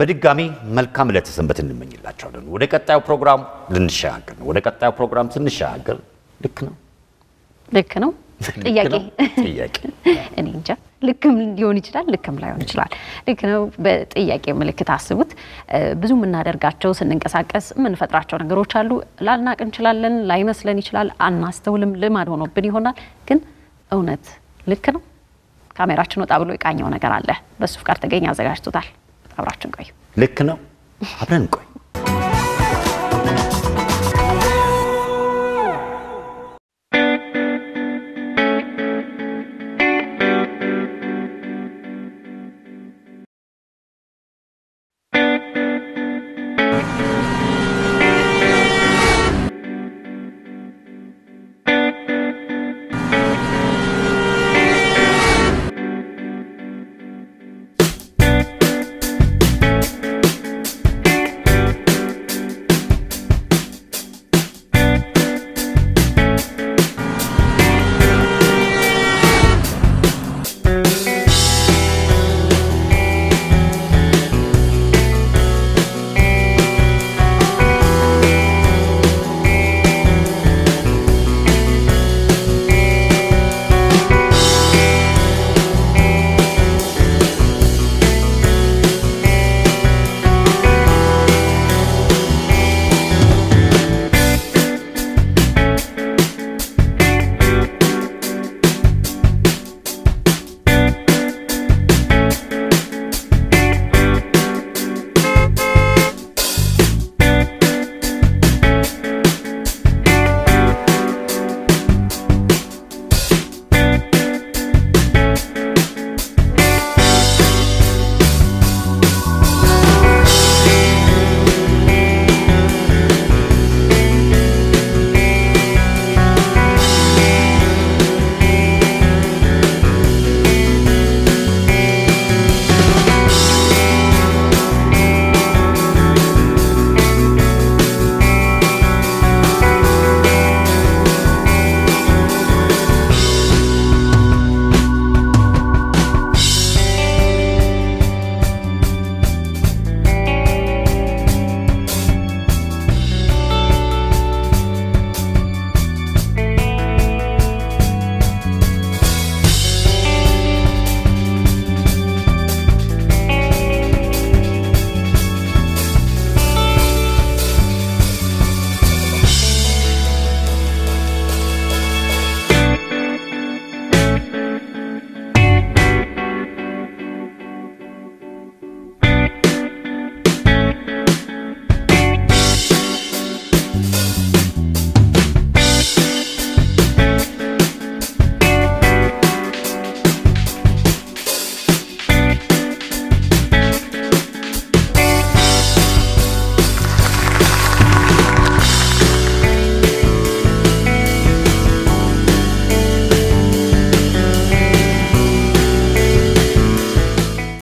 በድጋሚ መልካም ዕለተ ሰንበት እንመኝላቸዋለን። ወደ ቀጣዩ ፕሮግራም ልንሸጋገር ነው። ወደ ቀጣዩ ፕሮግራም ስንሸጋገር ልክ ነው ልክ ነው። ጥያቄ? ጥያቄ እኔ እንጃ ልክም ሊሆን ይችላል፣ ልክም ላይሆን ይችላል። ልክ ነው። በጥያቄ ምልክት አስቡት። ብዙ የምናደርጋቸው ስንንቀሳቀስ የምንፈጥራቸው ነገሮች አሉ። ላልናቅ እንችላለን፣ ላይመስለን ይችላል፣ አናስተውልም፣ ልማድ ሆኖብን ይሆናል። ግን እውነት ልክ ነው? ካሜራችን ወጣ ብሎ የቃኘው ነገር አለ። በሱ ፍቃድ ተገኝ አዘጋጅቶታል። አብራችን ቆዩ። ልክ ነው። አብረን ቆይ